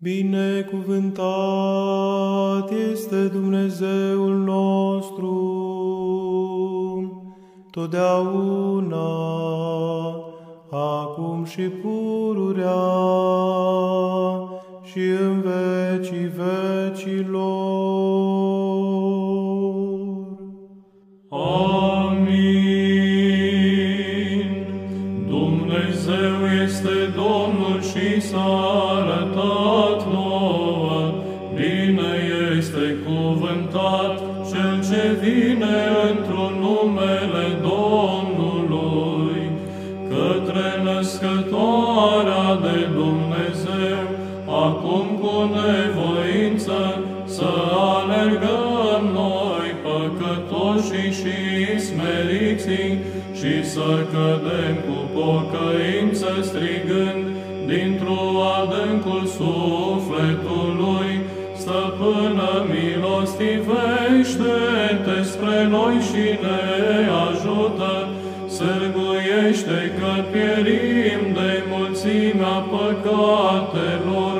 Binecuvântat este Dumnezeul nostru, totdeauna, acum și pururea și în vecii vecilor. Nevoință să alergăm noi păcătoșii și smeriții și să cădem cu pocăință strigând dintr-o adâncul sufletului, Stăpână milostivește-te spre noi și ne ajută, sârguiește că pierim de mulțimea păcatelor,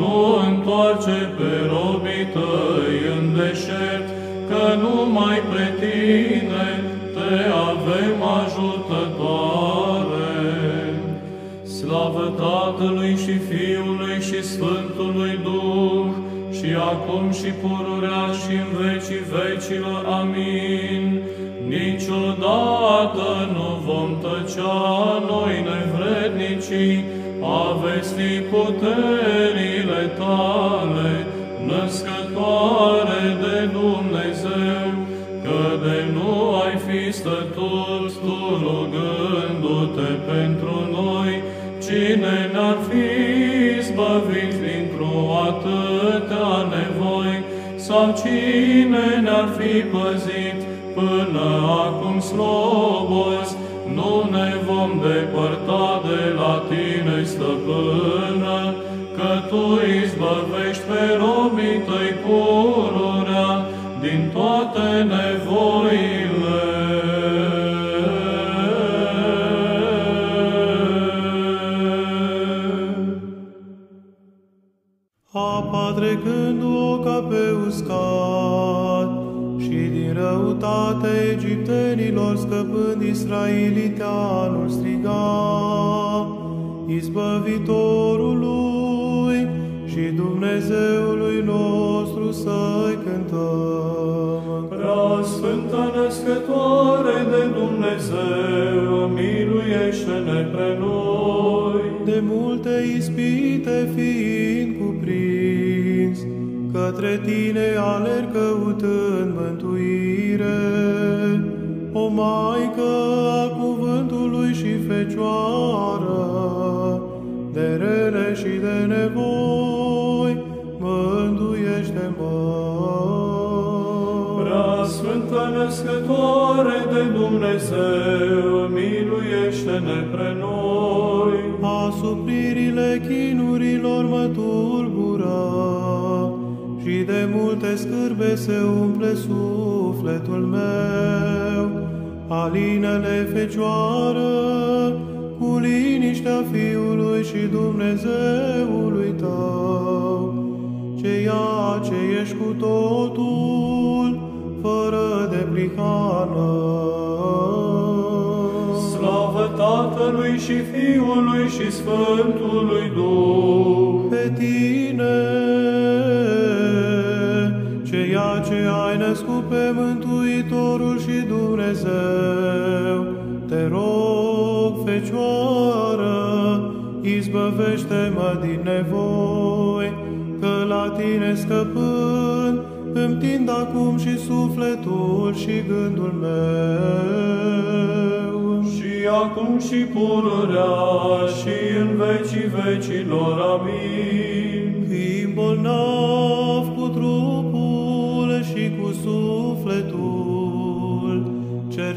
nu întoarce pe robii tăi în deșert, că numai pre tine te avem ajutătoare. Slavă Tatălui și Fiului și Sfântului Duh, și acum și pururea și în vecii vecilor. Amin. Niciodată nu vom tăcea noi nevrednicii, a vesti puterile tale, născătoare de Dumnezeu, că de nu ai fi stătut tu rugându-te pentru noi, cine n-ar fi izbăvit dintr-o atâtea nevoi, sau cine n-ar fi păzit până acum slobozi, nu ne vom depărta de la tine, stăpână, că tu izbăvești pe robii tăi pururea din toate nevoile. apa trecându-o ca pe uscat, și din răutate egiptenilor scăpând israeliteanul striga, izbăvitorului și Dumnezeului nostru să-i cântăm. Prea Sfântă Născătoare de Dumnezeu, miluiește-ne pe noi. De multe ispite fiind cuprins, către tine alerg căutând mântuire. O Maică a cuvântului și Fecioară, nevoi, mântuiește-mă. Prea Sfântă Născătoare de Dumnezeu, miluiește-ne pre noi. Asupririle chinurilor mă tulbură și de multe scârbe se umple sufletul meu. Alinele Fecioară, cu liniștea Fiului și Dumnezeului tău, ceea ce ești cu totul, fără de prihană. Slavă Tatălui și Fiului și Sfântului Duh. pe tine, ceea ce ai născut pe Mântuitorul și Dumnezeu, te rog, Fecioară, izbăvește-mă din nevoi, că la tine scăpând, îmi tind acum și sufletul și gândul meu. Și acum și pururea și în vecii vecilor. Amin. Fii bolnav cu trupul și cu sufletul,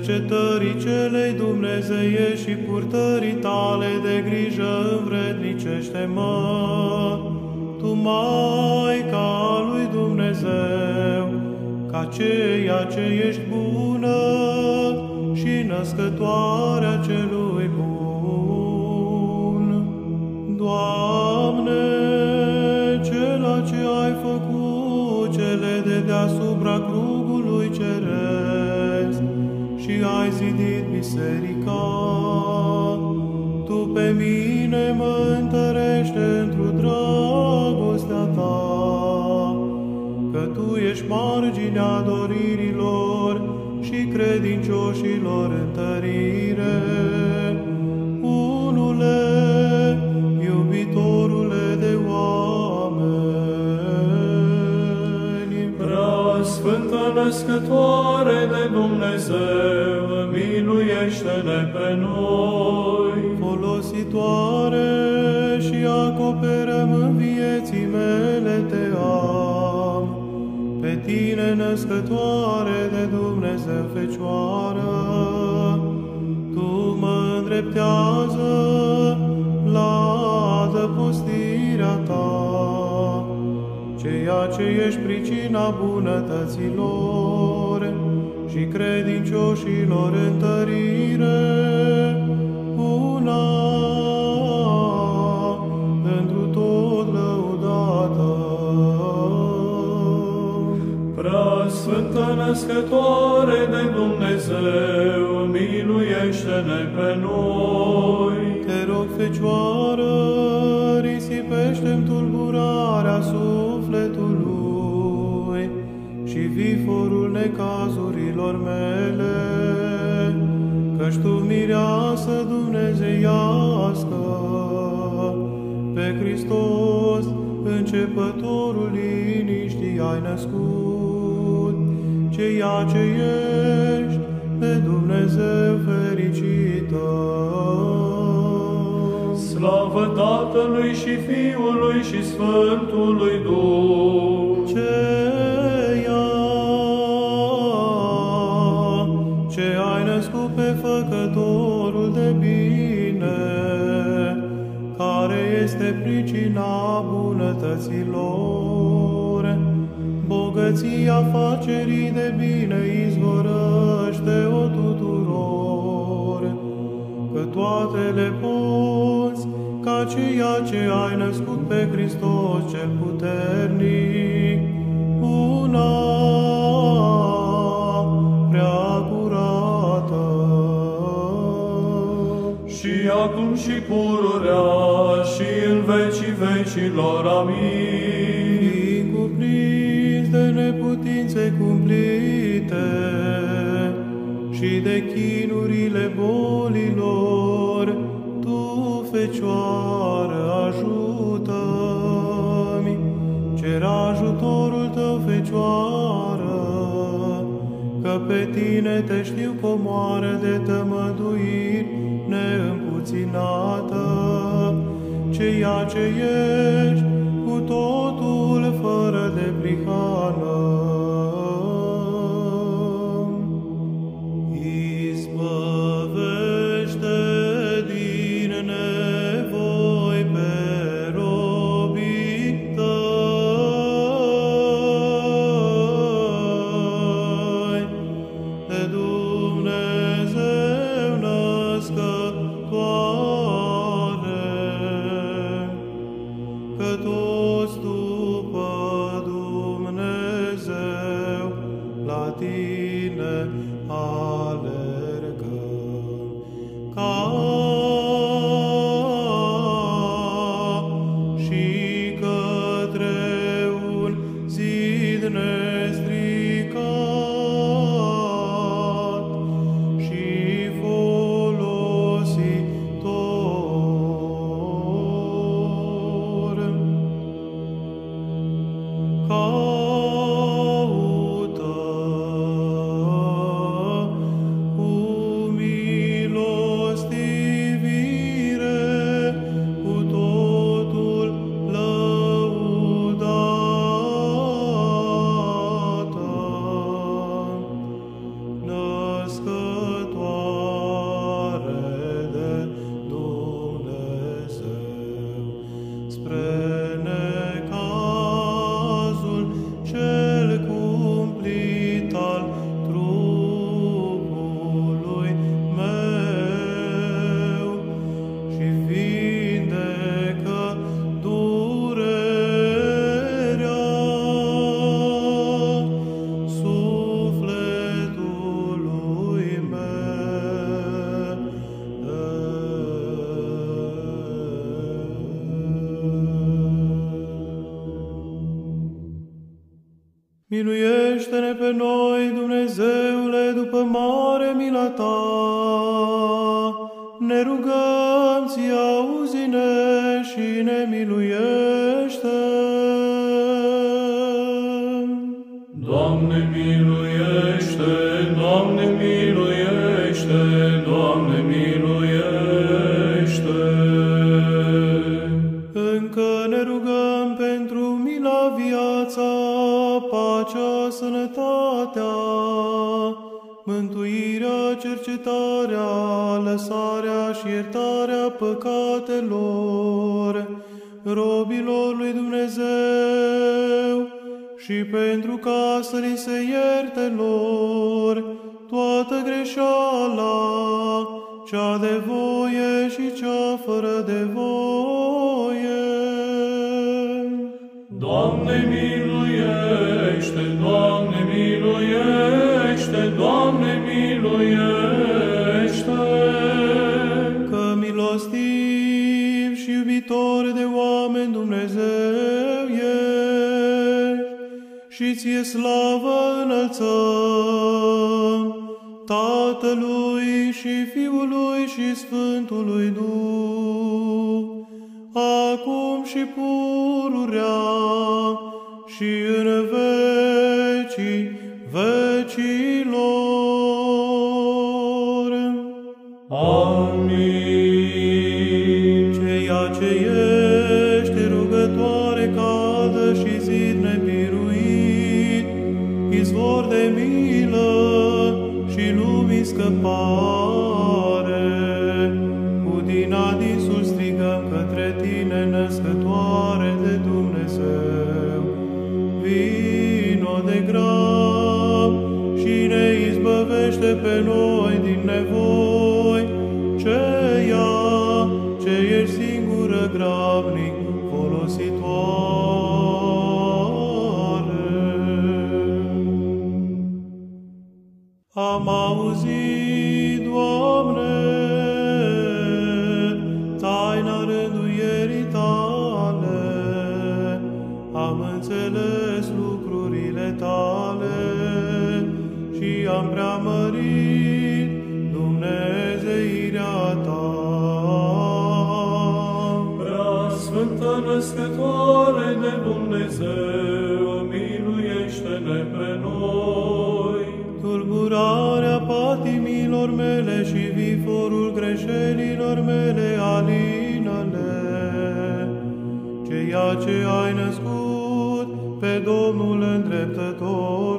cercetării celei Dumnezeiești și purtării tale de grijă învrednicește-mă, Tu, Maica lui Dumnezeu, ca ceea ce ești bună și născătoarea celui bun. Doamne, ai zidit biserica. Tu pe mine mă întărește într dragostea ta, că Tu ești marginea doririlor și credincioșilor întărire. Născătoare de Dumnezeu, miluiește-ne pe noi. folositoare și acoperăm în vieții mele te am. Pe tine născătoare de Dumnezeu Fecioară, Tu mă îndreptează la adăpostirea Ta, ceea ce ești pricina bunătăților și credincioșilor întărire, una întru tot lăudată. Prea Sfântă Născătoare de Dumnezeu, miluiește-ne pe noi. Te rog, Fecioară, risipește-mi tulburarea sufletului și viforul necazurilor mele, căci Tu, mireasă dumnezeiască, pe Hristos, începătorul liniștii ai născut, ceea ce ești de Dumnezeu fericită. Slavă Tatălui și Fiului și Sfântului Duh. Ceea pricina bunătăților, bogăția facerii de bine izvorăște-o tuturor, că toate le poți, ca ceea ce ai născut pe Hristos cel puternic, una prea curată. Și acum și pururea și în vecii vecilor. Amin. Fii cuprins de neputințe cumplite și de chinurile bolilor, Tu, Fecioară, ajută-mi, cer ajutorul Tău, Fecioară, că pe Tine te știu comoară de tămăduiri neîmpuținată, ceea ce ești cu totul fără de prihană. Izbăvește pentru mila viața, pacea, sănătatea, mântuirea, cercetarea, lăsarea și iertarea păcatelor, robilor lui Dumnezeu, și pentru ca să li se ierte lor toată greșeala, cea de voie și cea fără de voie. Doamne miluiește, Doamne miluiește, Doamne miluiește. Că milostiv și iubitor de oameni Dumnezeu ești și ție slavă înălțăm Tatălui și Fiului și Sfântului Duh, acum și pururea și în vecii vecilor. Amin. Ceea ce ești rugătoare caldă și zid nebiruit, izvor de milă și lumii scăpare. Pe noi din nevoi, ceea ce ești singură grabnic Născătoare de Dumnezeu, miluiește-ne pe noi. Tulburarea patimilor mele și viforul greșelilor mele alină-le. Ceea ce ai născut pe Domnul îndreptătorul,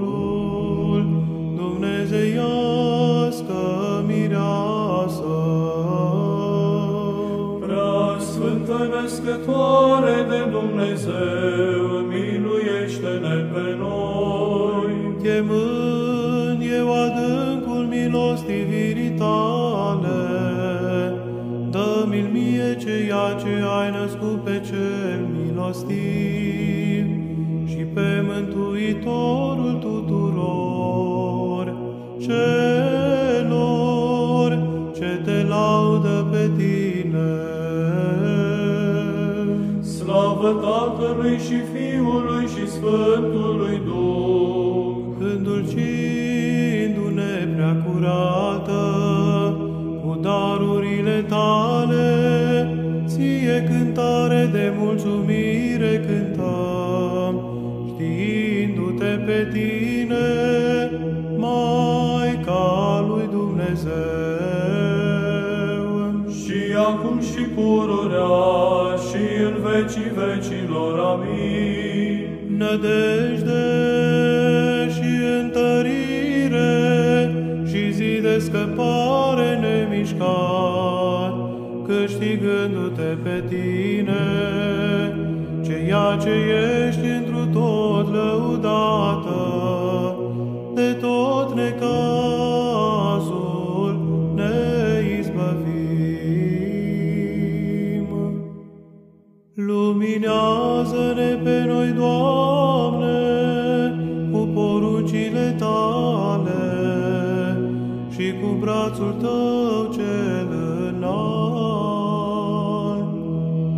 Născătoare de Dumnezeu, miluiește-ne pe noi. Chemând eu adâncul milostivirii tale, dă-mi mie ceea ce ai născut pe cel milostiv și pe Mântuitorul Fiului nădejde și întărire și zi de scăpare nemișcat, câștigându-te pe tine, ceea ce ești întru tot lăudată, crucile tale și cu brațul tău cel înalt.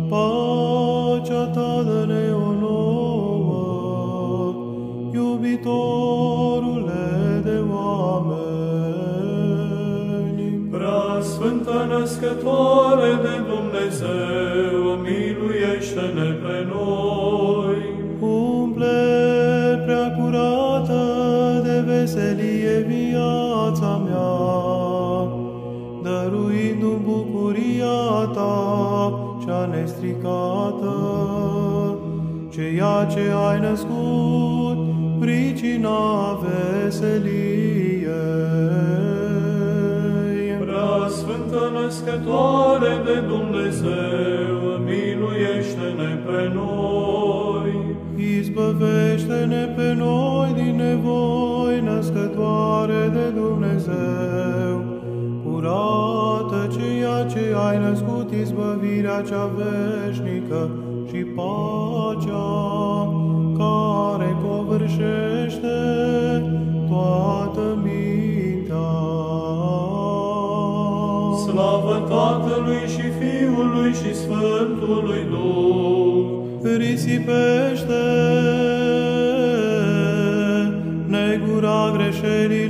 Pacea ta de neonovă, iubitorule de oameni. Prea sfântă născătoare de Dumnezeu, miluiește-ne pe noi. Nestricată, ceea ce ai născut, pricina veseliei. Prea Sfântă născătoare de Dumnezeu, miluiește-ne pe noi. Izbăvește-ne ai născut, izbăvirea cea veșnică și pacea care covârșește toată mintea. Slavă Tatălui și Fiului și Sfântului Duh. risipește negura greșelilor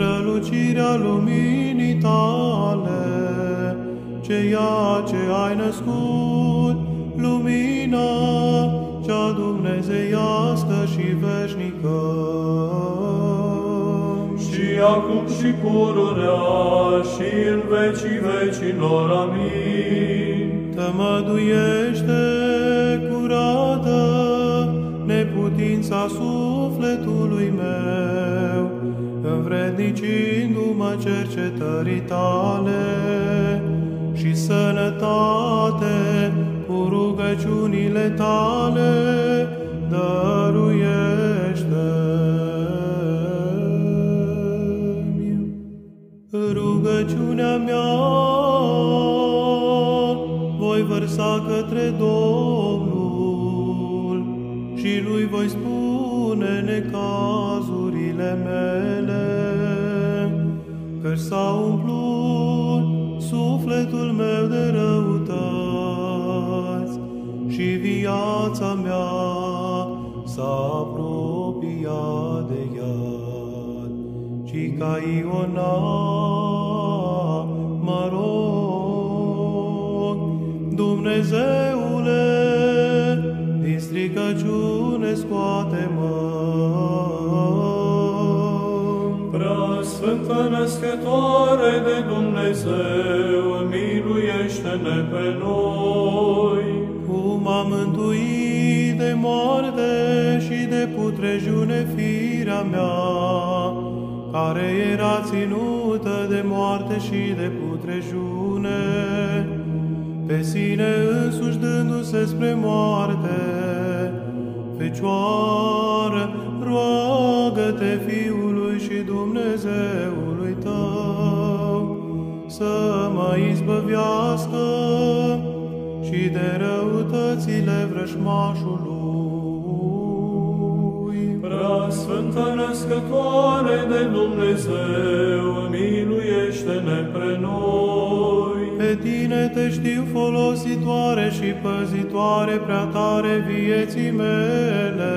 strălucirea luminii tale, ceea ce ai născut, lumina cea dumnezeiască și veșnică. Și acum și pururea și în vecii vecilor. Amin. Tămăduiește curată neputința sufletului meu, învrednicindu-mă cercetării tale și sănătate cu rugăciunile tale dăruiește. Rugăciunea mea voi vărsa către Domnul s-a umplut sufletul meu de răutăți și viața mea s-a apropiat de iad, ci ca Iona mă rog, Dumnezeule, din stricăciune scoate-mă. Născătoare de Dumnezeu, miluiește-ne pe noi. Cum am mântuit de moarte și de putrejune firea mea, care era ținută de moarte și de putrejune, pe sine însuși dându-se spre moarte. Fecioară, roagă-te Fiului și Dumnezeului tău, să mă izbăvească și de răutățile vrășmașului. Prea Sfântă Născătoare de Dumnezeu, miluiește-ne pre noi. Pe tine te știu folositoare și păzitoare prea tare vieții mele.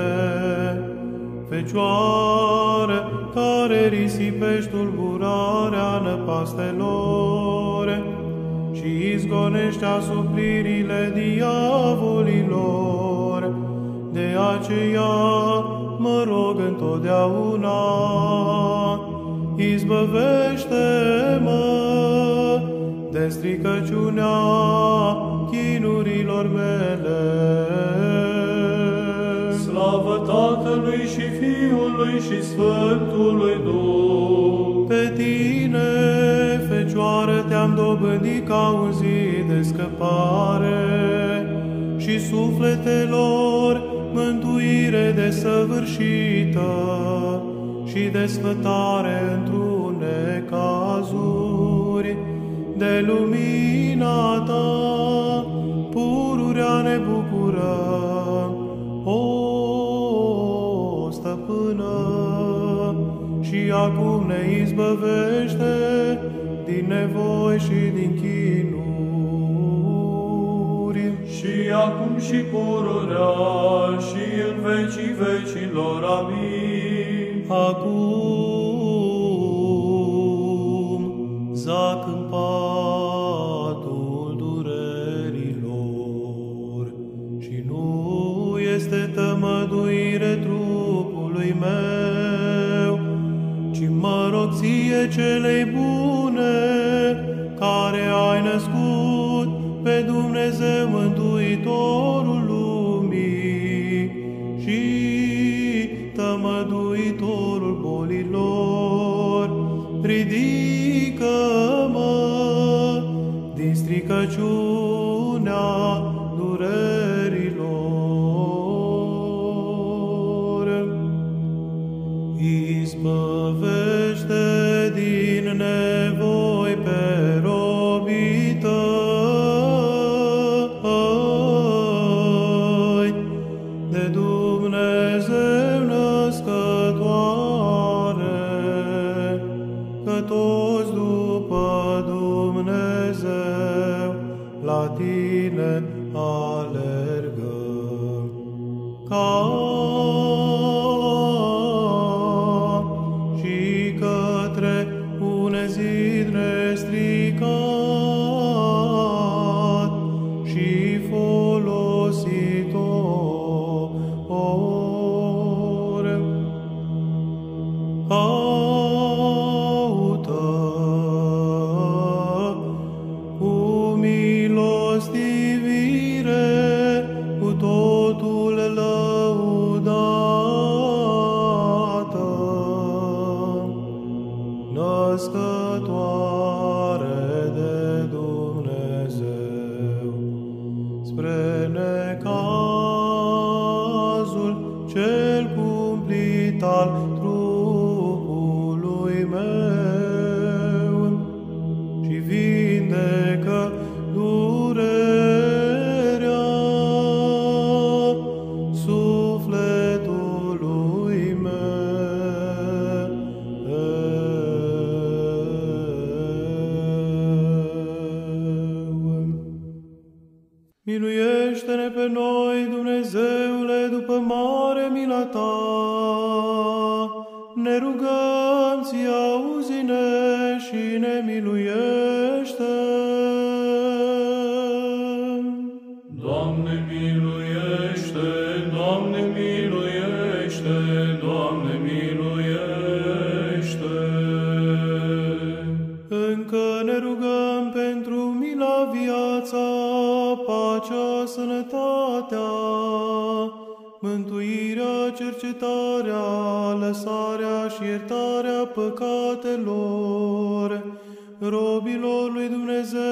Fecioară care risipești tulburarea năpastelor și izgonești asupririle diavolilor. De aceea mă rog întotdeauna, izbăvește-mă de stricăciunea chinurilor mele. Slavă Tatălui și Fiului și Sfântului Duh. Pe tine, Fecioară, te-am dobândit ca un zi de scăpare și sufletelor mântuire desăvârșită și desfătare într-une cazuri de lumina ta, pururea ne acum ne izbăvește din nevoi și din chinuri. Și acum și pururea și în vecii vecilor. Amin. Acum, zac celei bune, care ai născut pe Dumnezeu Mântuitorul lumii și tămăduitorul bolilor. Ridică-mă din stricăciune, la tine alergăm. Ca păcatelor robilor lui Dumnezeu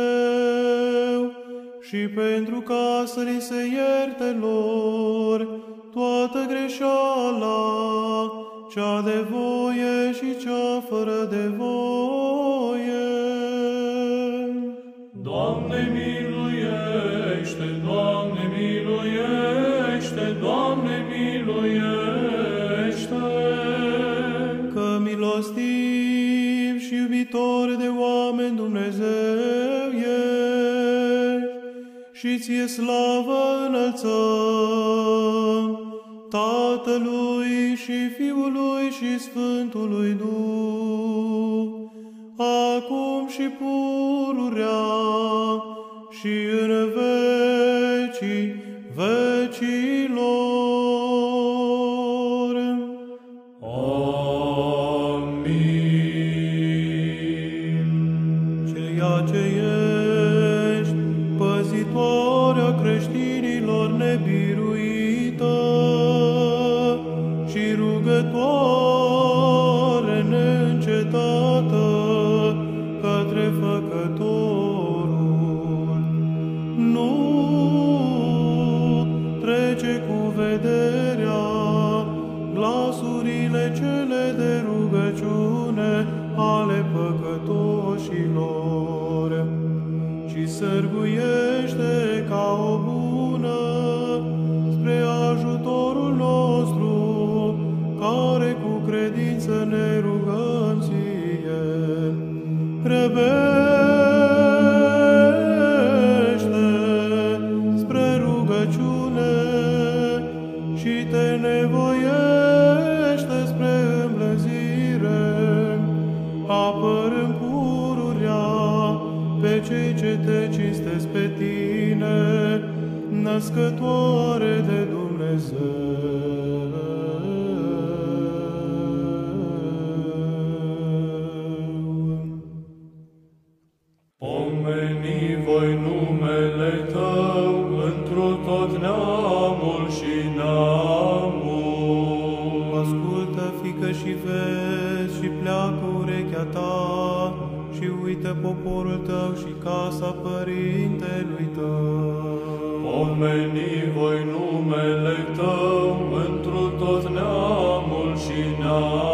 și pentru ca să li se ierte lor toată greșeala, cea de voie și cea fără de voie. Doamne, mie! ție slavă înălțăm, Tatălui și Fiului și neamul și neamul. Ascultă, fică, și vezi și pleacă urechea ta și uită poporul tău și casa părintelui tău. Pomeni voi numele Tău întru tot neamul și neamul.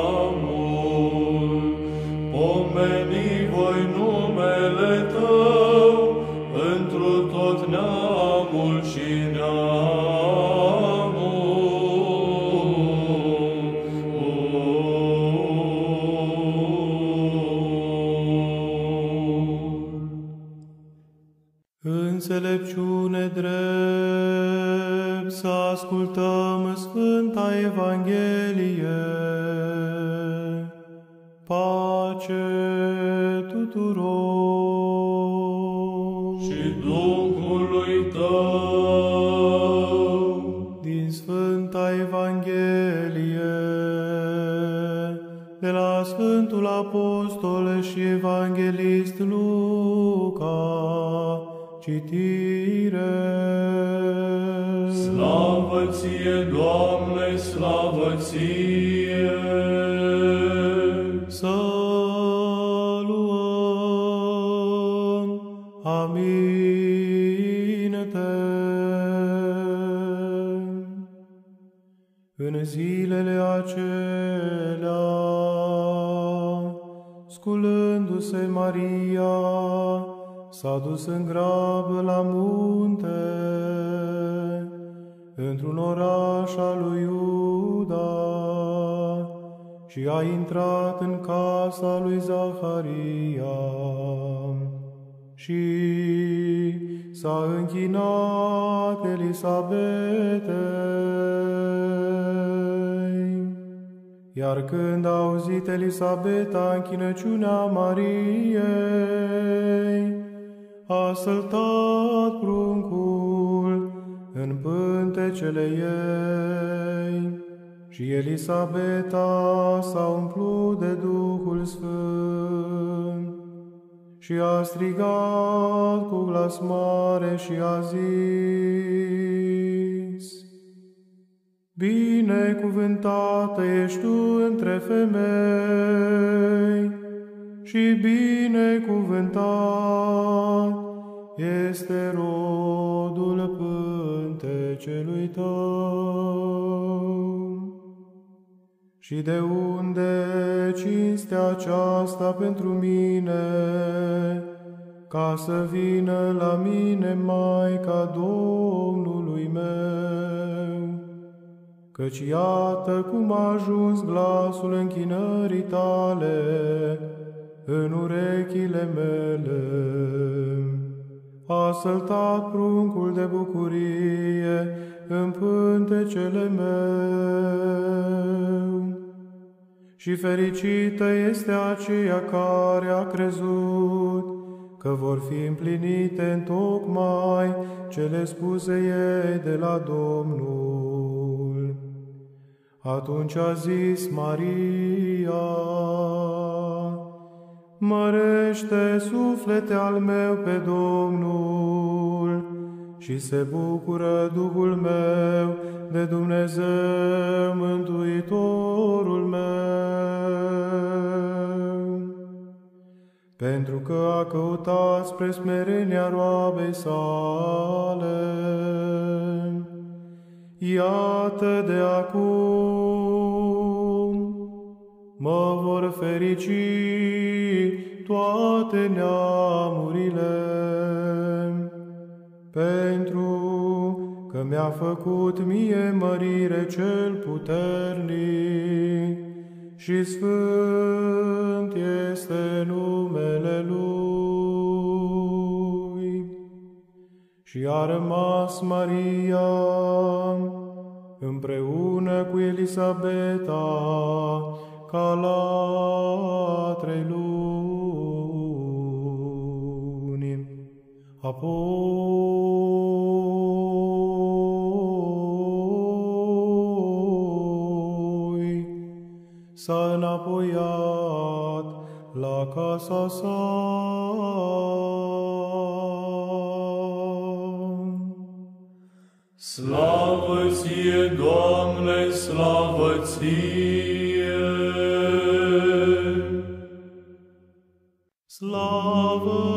Dus în grabă la munte, într-un oraș al lui Iuda, și a intrat în casa lui Zaharia și s-a închinat Elisabetei. Iar când a auzit Elisabeta închinăciunea Mariei, a săltat pruncul în pântecele ei. Și Elisabeta s-a umplut de Duhul Sfânt și a strigat cu glas mare și a zis, Binecuvântată ești tu între femei și binecuvântat este rodul pântecelui tău. Și de unde cinstea aceasta pentru mine, ca să vină la mine Maica Domnului meu? Căci iată cum a ajuns glasul închinării tale în urechile mele. A săltat pruncul de bucurie în pântecele meu. Și fericită este aceea care a crezut că vor fi împlinite în tocmai cele spuse ei de la Domnul. Atunci a zis Maria, Mărește suflete al meu pe Domnul și se bucură Duhul meu de Dumnezeu Mântuitorul meu. Pentru că a căutat spre smerenia roabei sale, iată de acum mă vor ferici toate neamurile, pentru că mi-a făcut mie mărire cel puternic și sfânt este numele Lui. Și a rămas Maria împreună cu Elisabeta ca la trei luni. Apoi s-a înapoiat la casa sa. Slavă ție, Doamne, slavă ție! Slava.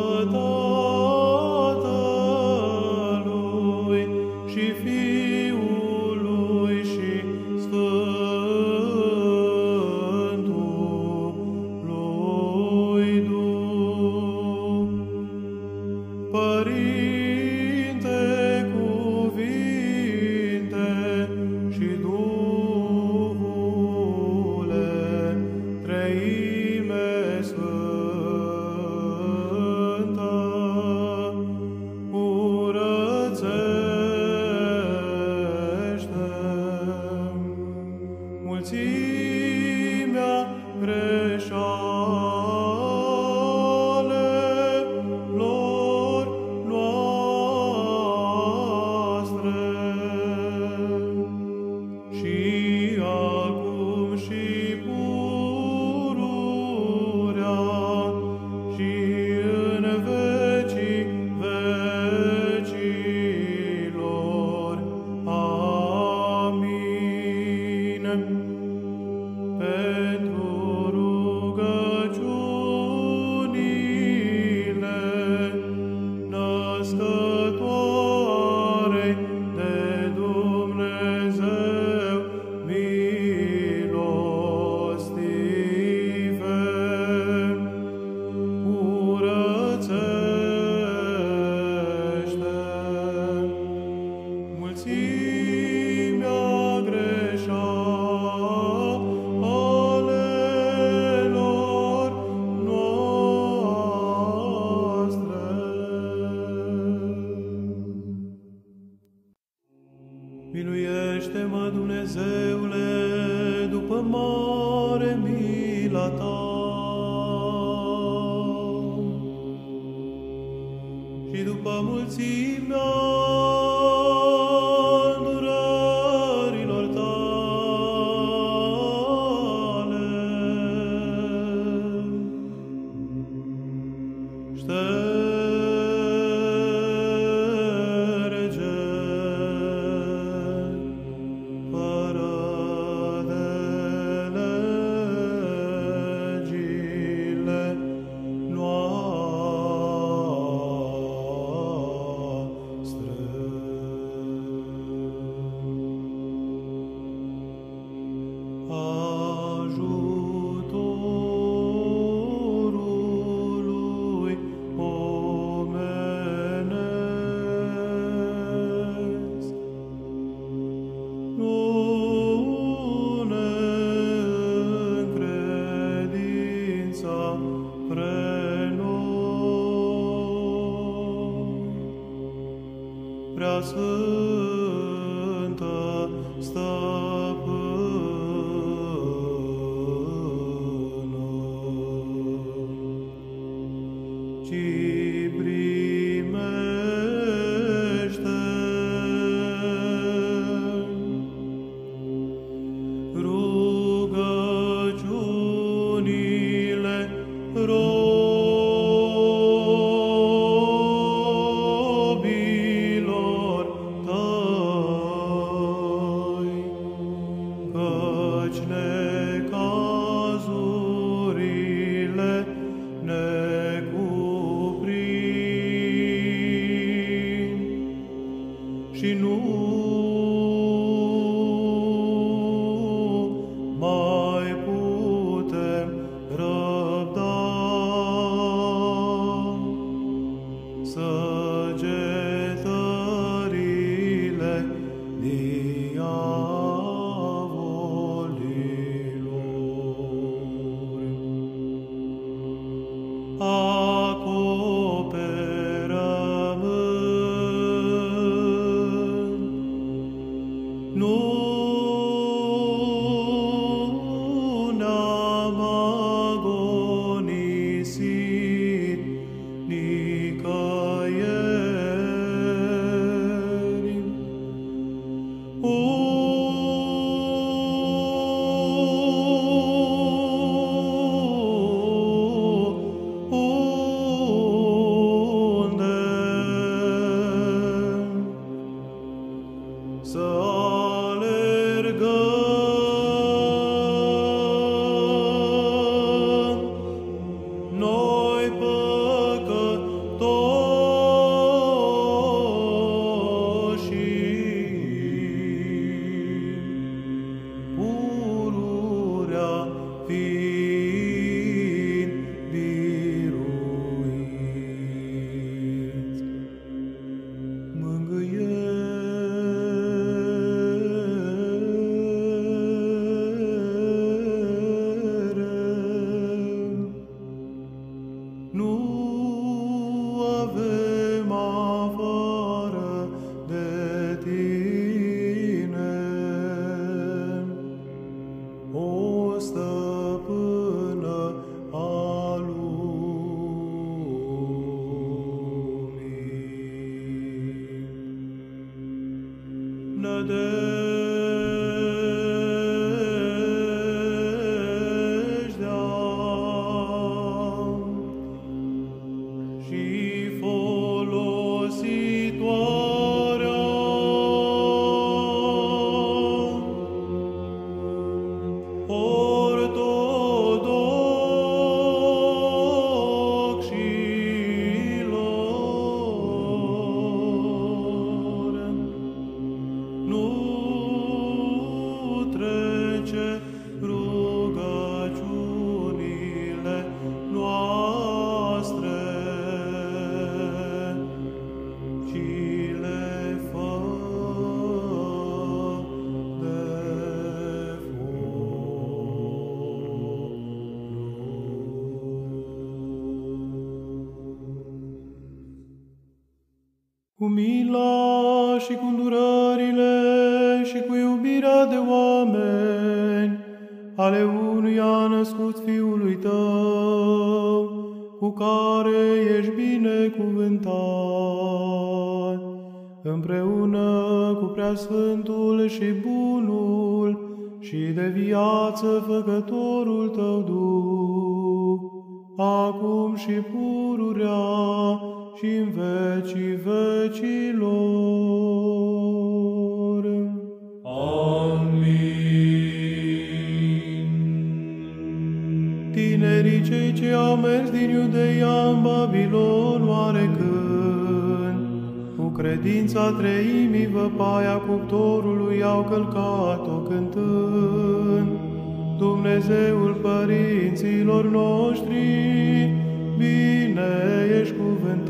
Pro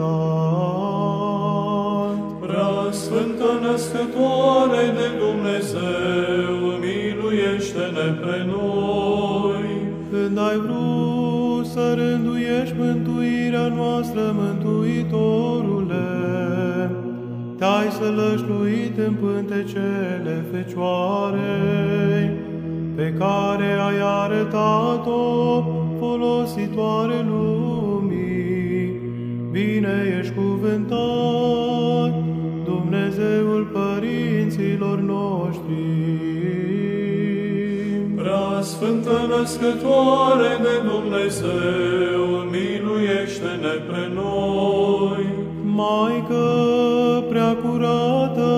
cuvântat. Prea Sfântă Născătoare de Dumnezeu, miluiește-ne pe noi. Când ai vrut să rânduiești mântuirea noastră, Mântuitorule, te-ai sălășluit în pântecele Fecioarei, pe care ai arătat-o folositoare lumii. Bine ești cuvântat, Dumnezeul părinților noștri. Prea Sfântă Născătoare de Dumnezeu, miluiește-ne pe noi. Maică prea curată,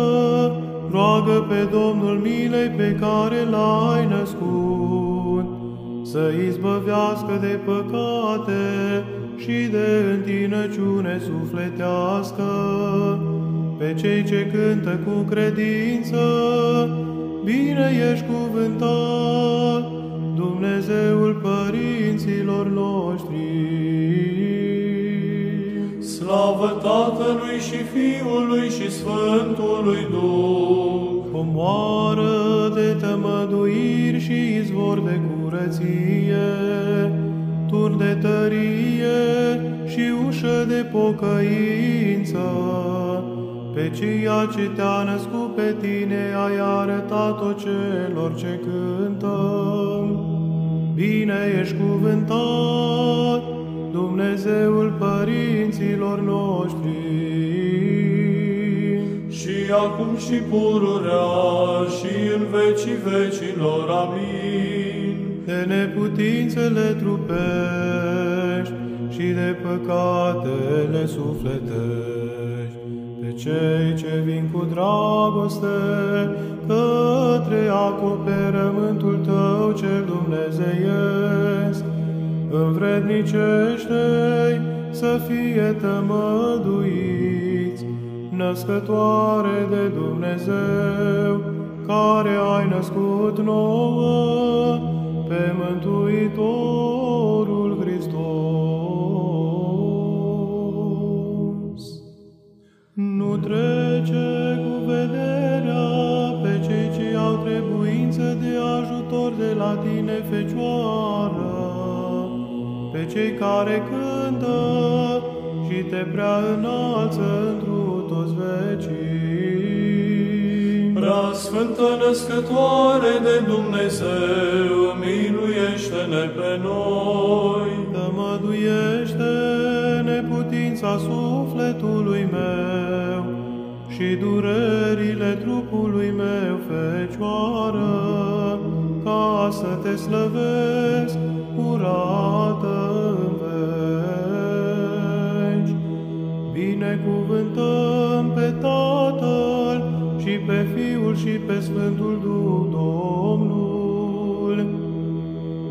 roagă pe Domnul milei pe care l-ai născut, să izbăvească de păcate și de întinăciune sufletească pe cei ce cântă cu credință. Bine ești cuvântat, Dumnezeul părinților noștri. Slavă Tatălui și Fiului și Sfântului Duh. Comoară de tămăduiri și izvor de curăție, tur de tărie și ușă de pocăință. Pe ceea ce te-a născut pe tine ai arătat-o celor ce cântăm. Bine ești cuvântat, Dumnezeul părinților noștri. Și acum și pururea și în vecii vecilor. Amin. de neputințele trupești și de păcatele sufletești, pe cei ce vin cu dragoste către acoperământul tău cel dumnezeiesc, învrednicește-i să fie tămăduiți, născătoare de Dumnezeu, care ai născut nouă pe Mântuitorul Nu trece cu vederea pe cei ce au trebuință de ajutor de la tine, Fecioară, pe cei care cântă și te prea înalță întru toți vecii. Prea Sfântă Născătoare de Dumnezeu, miluiește-ne pe noi. Tămăduiește neputința sufletului meu și și durerile trupului meu, Fecioară, ca să te slăvesc, curată în veci. Binecuvântăm pe Tatăl și pe Fiul și pe Sfântul Duh Domnul.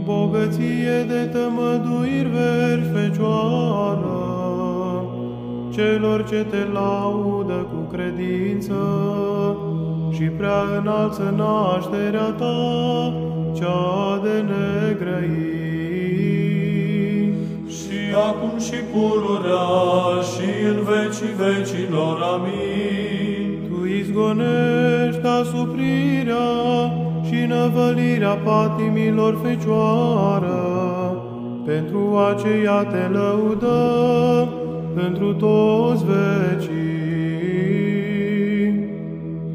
Bogăție de tămăduiri veri, Fecioară, celor ce te laudă cu credință și prea înalță nașterea ta, cea de negrăit. Și acum și pururea și în vecii vecilor. Amin. Tu izgonești asuprirea și năvălirea patimilor Fecioară, pentru aceea te lăudăm, pentru toți vecii.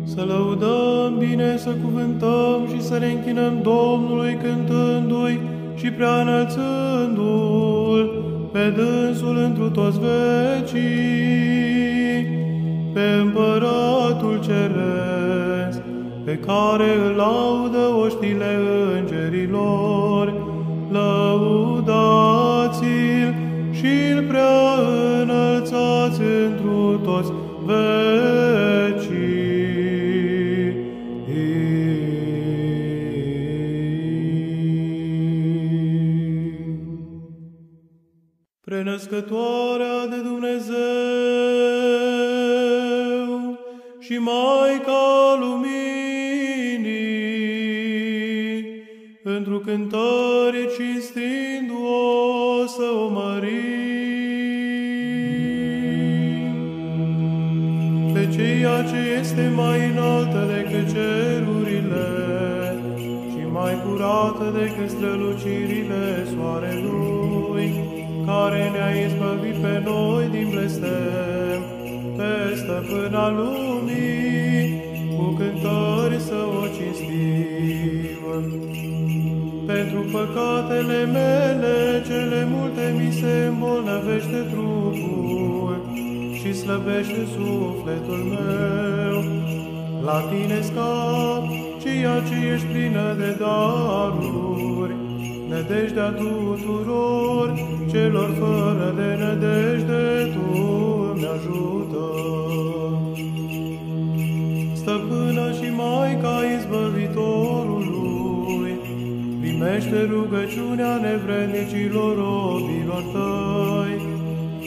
Să lăudăm bine, să cuvântăm și să ne închinăm Domnului cântându-i și prea înălțându-L pe dânsul întru toți vecii, pe împăratul ceresc, pe care îl laudă oștile îngerilor, lăudați-l Prenăscătoarea de Dumnezeu și Maica Luminii, într-o cântare cinstindu-o să o mărim. Pe ceea ce este mai înaltă decât cerurile și mai curată decât strălucirile soarelui, care ne-a izbăvit pe noi din blestem, pe stăpâna lumii, cu cântări să o cinstim. Pentru păcatele mele, cele multe mi se îmbolnăvește trupul și slăbește sufletul meu. La tine scap, ceea ce ești plină de daruri, nădejdea tuturor celor fără de nădejde, Tu îmi ajută. Stăpână și Maica izbăvitorului, primește rugăciunea nevrednicilor robilor tăi,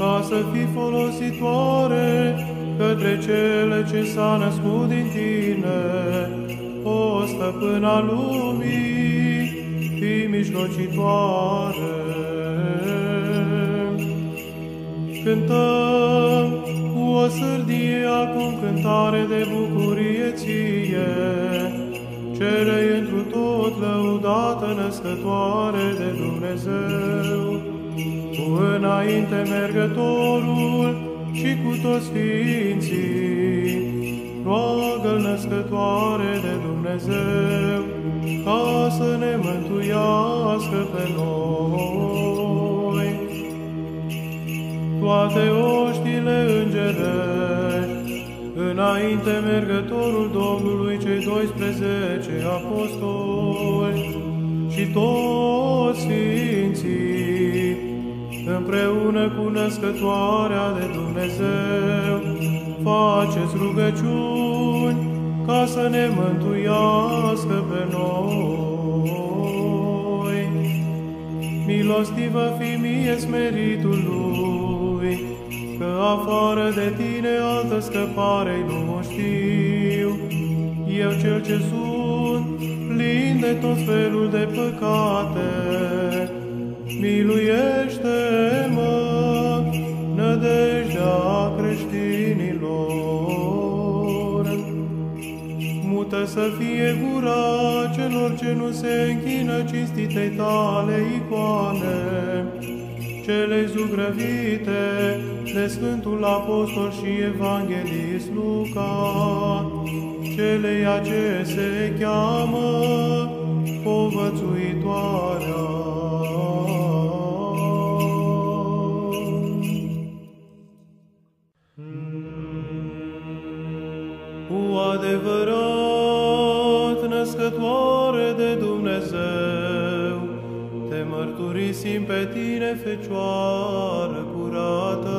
ca să fii folositoare către cele ce s-a născut din tine, o stăpâna lumii, fii mijlocitoare. Cântăm cu o sârdie acum cântare de bucurie ție, cele întru tot lăudată născătoare de Dumnezeu, cu înainte mergătorul și cu toți sfinții, roagă născătoare de Dumnezeu, ca să ne mântuiască pe noi. Toate oștile îngerești, înainte mergătorul Domnului cei 12 apostoli și toți sfinții, împreună cu născătoarea de Dumnezeu, faceți rugăciuni ca să ne mântuiască pe noi. Milostivă fi mie smeritul lui, că afară de tine altă scăpare nu știu. Eu cel ce sunt, plin de tot felul de păcate, miluiește-mă, nădejdea creștinilor. Mută să fie gura celor ce nu se închină cinstitei tale icoane, cele zugrăvite de Sfântul Apostol și Evanghelist Luca, celeia ce se cheamă povățuitoarea. Adevărat născătoare de Dumnezeu, te mărturisim pe tine, Fecioară curată,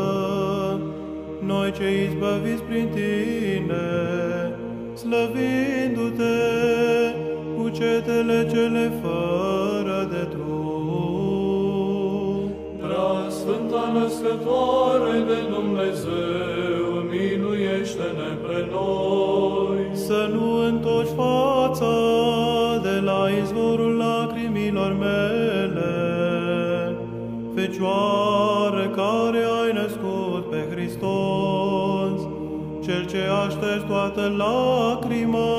noi ce izbăviți prin tine, slăvindu-te cu cetele cele fără de trup. Prea Sfânta Născătoare de Dumnezeu, miluiește-ne pe noi. Să nu întorci fața de la izvorul lacrimilor mele, Fecioară care ai născut pe Hristos, Cel ce aștept toată lacrima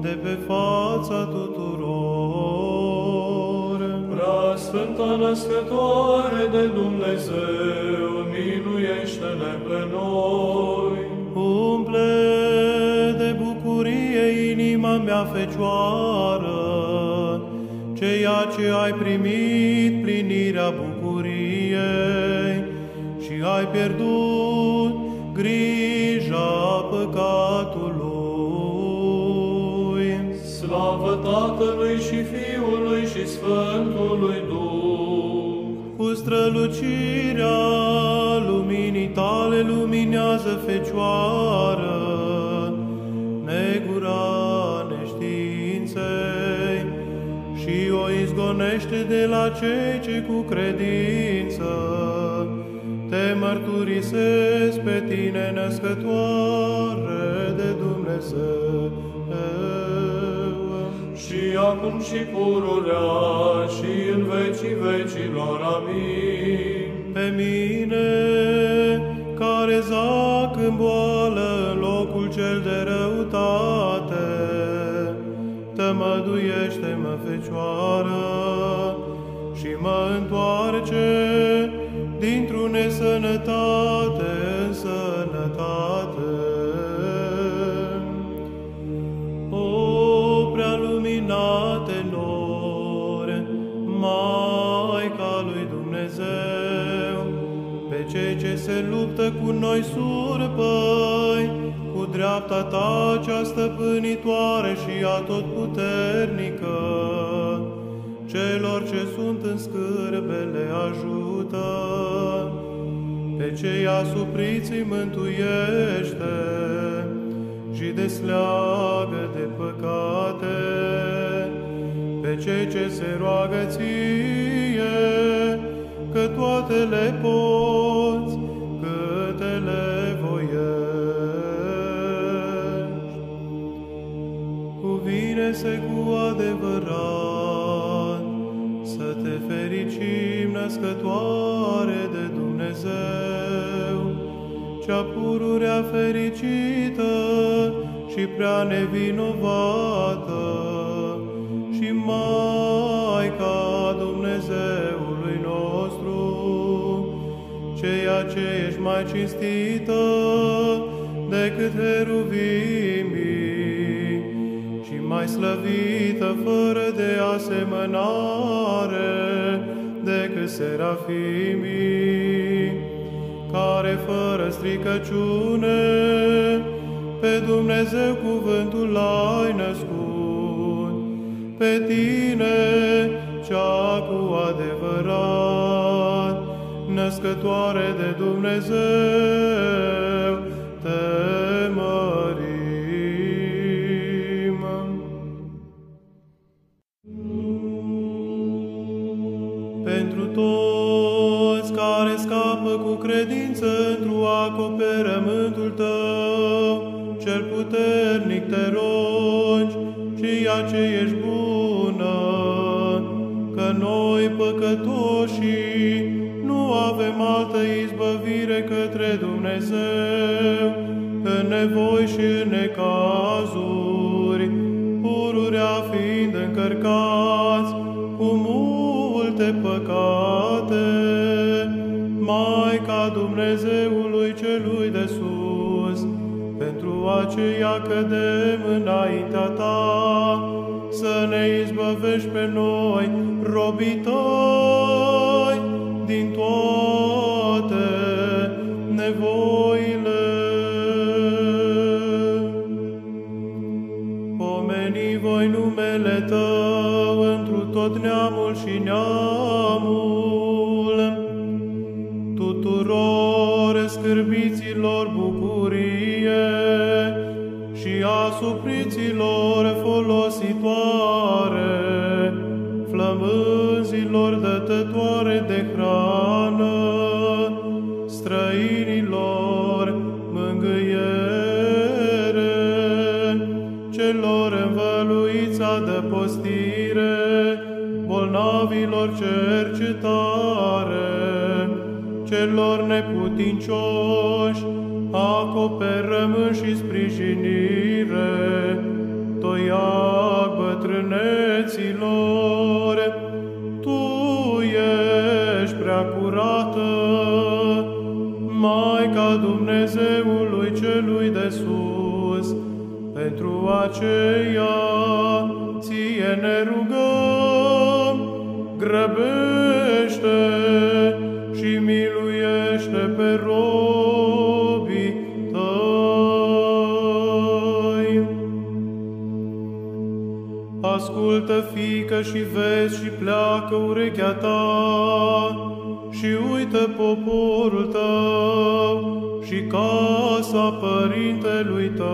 de pe fața tuturor. Prea Sfânta Născătoare de Dumnezeu, miluiește-ne pe noi. Mea fecioară, ceea ce ai primit plinirea bucuriei și ai pierdut grija păcatului. Slavă Tatălui și Fiului și Sfântului Duh. Cu strălucirea luminii tale luminează Fecioară, izgonește de la cei ce cu credință te mărturisesc pe tine născătoare de Dumnezeu. Și acum și pururea și în vecii vecilor. Amin. Pe mine, care zac în boală în locul cel de răutate, tămăduiește-mă, Fecioară, și mă întoarce dintr-o nesănătate în sănătate. O prea luminate nore, Maica lui Dumnezeu, pe cei ce se luptă cu noi surpăi, cu dreapta ta cea stăpânitoare și atotputernică, celor ce sunt în scârbele ajută, pe cei asupriți îi mântuiește și desleagă de păcate, pe cei ce se roagă ție, că toate le poți, adevărat să te fericim, născătoare de Dumnezeu, cea pururea fericită și prea nevinovată și Maica Dumnezeului nostru, ceea ce ești mai cinstită decât heruvimii și mai slăvită fără de asemănare decât serafimii, care fără stricăciune pe Dumnezeu cuvântul ai născut, pe tine cea cu adevărat, născătoare de Dumnezeu, credință într-o acoperământul tău, cel puternic te rogi, ceea ce ești bună, că noi păcătoșii nu avem altă izbăvire către Dumnezeu, în nevoi și în necazuri, pururea fiind încărcați cu multe păcate, Maica Dumnezeului celui de sus, pentru aceea cădem înaintea ta, să ne izbăvești pe noi, robii tăi, din toate nevoile. voi numele Tău întru tot neamul și neamul, celor neputincioși, acoperăm și sprijinire, toiac bătrâneților, Tu ești prea curată, Maica Dumnezeului celui de sus, pentru aceea și vezi și pleacă urechea ta și uită poporul tău și casa părintelui tău.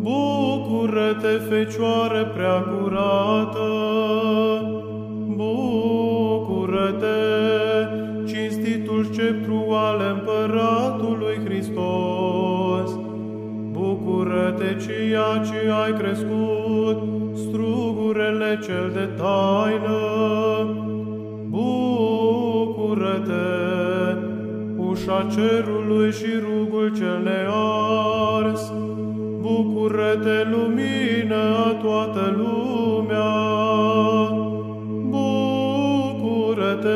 Bucură-te, Fecioară prea curată, bucură-te, ceea ce ai crescut, strugurele cel de taină, bucură-te, ușa cerului și rugul cel nears, bucură-te, lumină a toată lumea, bucură-te,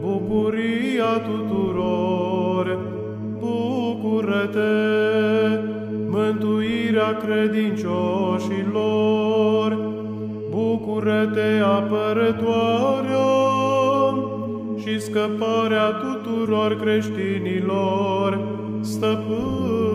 bucuria tuturor, bucură-te, mântuirea credincioșilor, bucură-te, apărătoarea și scăparea tuturor creștinilor, stăpână.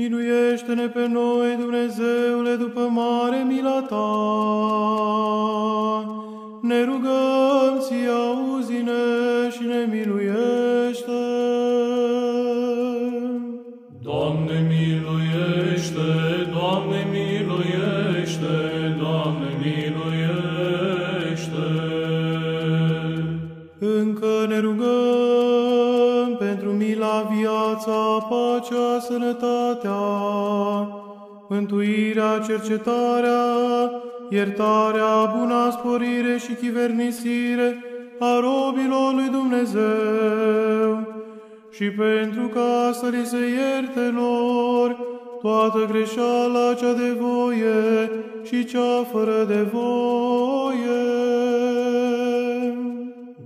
Miluiește-ne pe noi, Dumnezeule, după mare mila ta. Ne rugăm, ție auzi-ne și ne miluiește. Cercetarea, iertarea, buna sporire și chivernisire a robilor lui Dumnezeu și pentru ca să li se ierte lor toată greșeala cea de voie și cea fără de voie.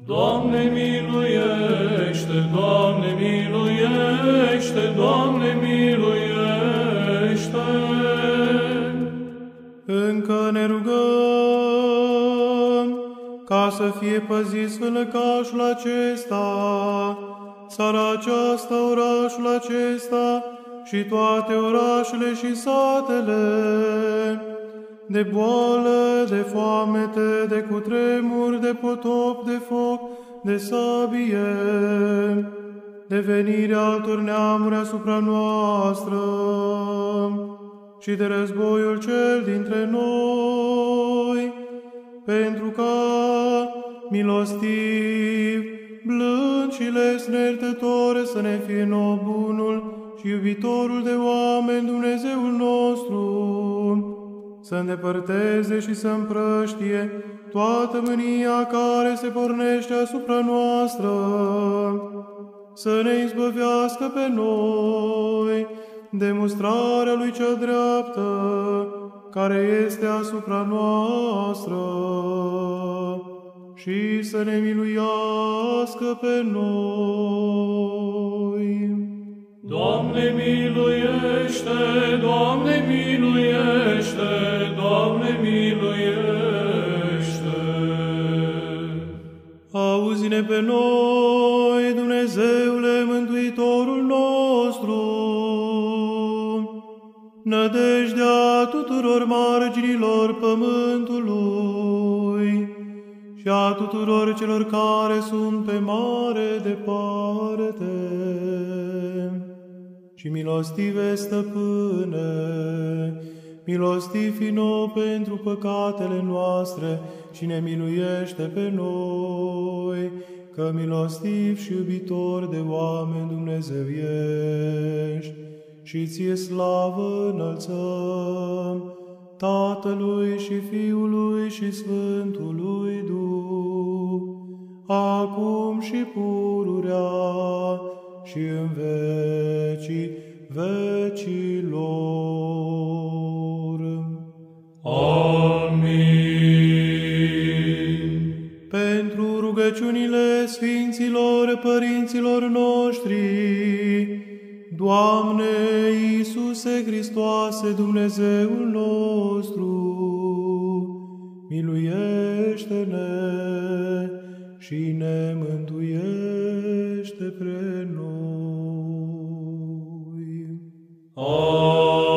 Doamne miluiește, Doamne miluiește, Doamne miluiește. Încă ne rugăm ca să fie păzit sfânăcașul acesta, țara aceasta, orașul acesta și toate orașele și satele, de boală, de foamete, de cutremur, de potop, de foc, de sabie, de venirea altor neamuri asupra noastră și de războiul cel dintre noi, pentru ca milostiv, blând și lesnertător să ne fie nou bunul și iubitorul de oameni Dumnezeul nostru, să îndepărteze și să împrăștie toată mânia care se pornește asupra noastră, să ne izbăvească pe noi de mustrarea lui cea dreaptă, care este asupra noastră, și să ne miluiască pe noi. Doamne miluiește, Doamne miluiește, Doamne miluiește. Auzi-ne pe noi, Dumnezeule nădejdea tuturor marginilor pământului și a tuturor celor care sunt pe mare departe. Și milostive stăpâne, milostiv fi nou pentru păcatele noastre și ne miluiește pe noi, că milostiv și iubitor de oameni Dumnezeu ești, și ție slavă înălțăm, Tatălui și Fiului și Sfântului Duh, acum și pururea și în vecii vecilor. Amin. Pentru rugăciunile Sfinților Părinților noștri, Doamne Iisuse Hristoase, Dumnezeul nostru, miluiește-ne și ne mântuiește pre noi. Amin.